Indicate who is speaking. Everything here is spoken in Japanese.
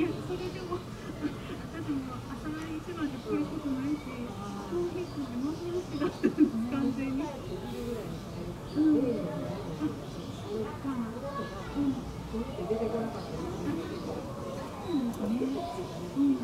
Speaker 1: や
Speaker 2: それでも私も朝1番で来ることないし衝撃で幻だったんです完全に。あ
Speaker 1: そうか、う、
Speaker 2: かね。
Speaker 1: う